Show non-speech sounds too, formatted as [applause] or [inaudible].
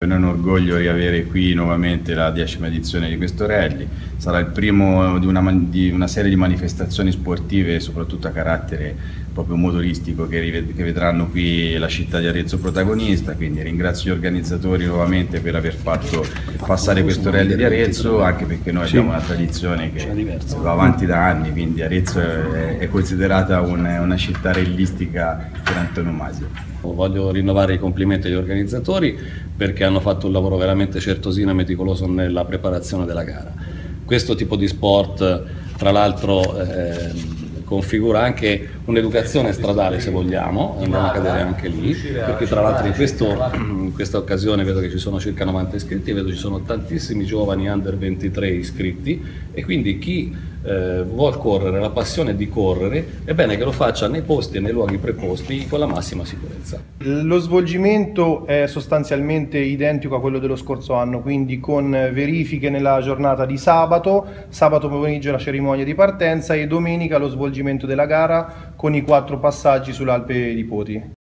Per noi è un orgoglio riavere qui nuovamente la decima edizione di questo rally, sarà il primo di una, di una serie di manifestazioni sportive soprattutto a carattere proprio motoristico che, che, vedranno qui la città di Arezzo protagonista, quindi ringrazio gli organizzatori nuovamente per aver fatto passare questo rally di Arezzo, anche perché noi abbiamo una tradizione che va avanti da anni, quindi Arezzo è, è considerata un, una città rallistica per antonomasia. Voglio rinnovare i complimenti agli organizzatori perché hanno fatto un lavoro veramente certosino e meticoloso nella preparazione della gara. Questo tipo di sport, tra l'altro, eh, configura anche un'educazione stradale se vogliamo, andiamo a cadere anche lì, perché tra l'altro in, [clears throat] in, questa occasione vedo che ci sono circa 90 iscritti, vedo che ci sono tantissimi giovani under 23 iscritti e quindi chi eh, vuol correre, la passione di correre, è bene che lo faccia nei posti e nei luoghi preposti con la massima sicurezza. Lo svolgimento è sostanzialmente identico a quello dello scorso anno, quindi con verifiche nella giornata di sabato, sabato pomeriggio la cerimonia di partenza e domenica lo svolgimento della gara con i quattro passaggi sull'Alpe di Poti.